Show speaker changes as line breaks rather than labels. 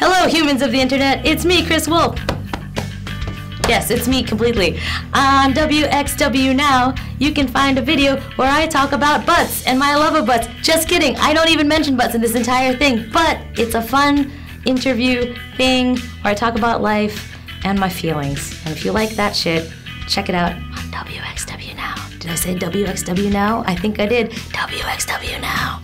Hello, humans of the internet. It's me, Kris Wolf. Yes, it's me completely. On WXW Now, you can find a video where I talk about butts and my love of butts. Just kidding, I don't even mention butts in this entire thing, but it's a fun interview thing where I talk about life and my feelings. And if you like that shit, check it out on WXW Now. Did I say WXW Now? I think I did. WXW Now.